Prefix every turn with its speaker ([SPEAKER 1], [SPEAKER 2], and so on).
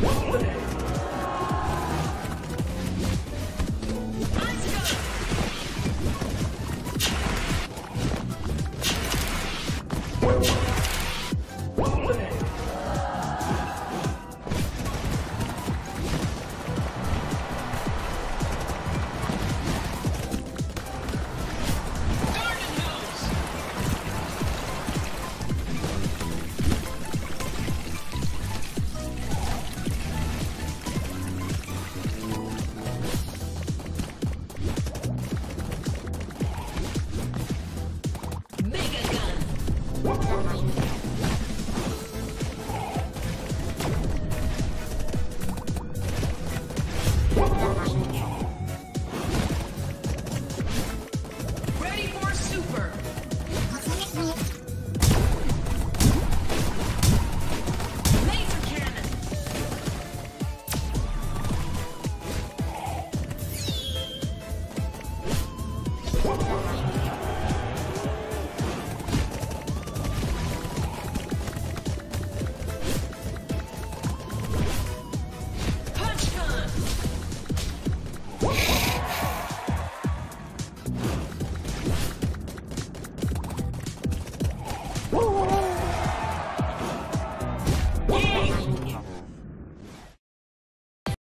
[SPEAKER 1] What the